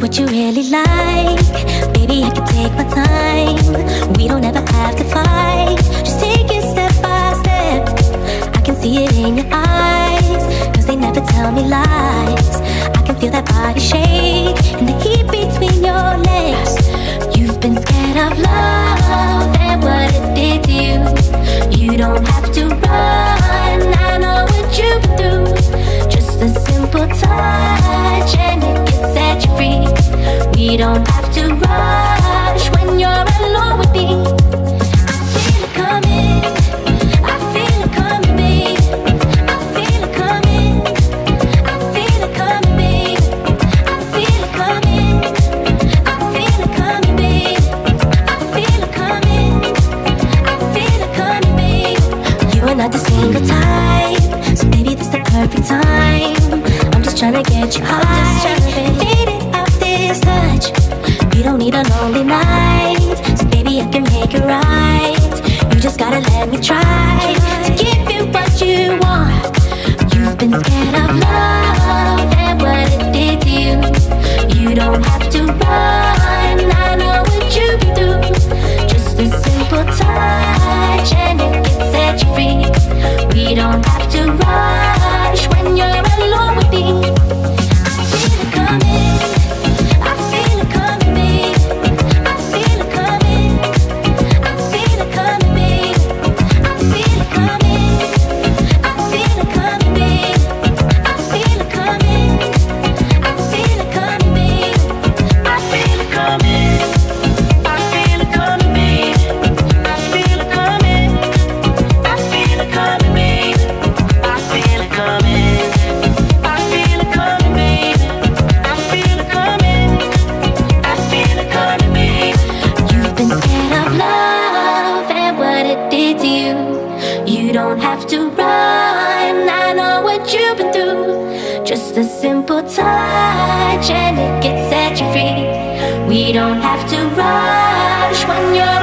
what you really like. Baby, I can take my time. We don't ever have to fight. Just take it step by step. I can see it in your eyes. Cause they never tell me lies. I can feel that body shake and the heat between your legs. You've been scared of love and what it did to you. You don't have to run. I know what you've been through. Just a simple touch and it can set you free. We don't have to rush when you're alone with me. make it right. You just gotta let me try. you've been through Just a simple touch and it can set you free We don't have to rush when you're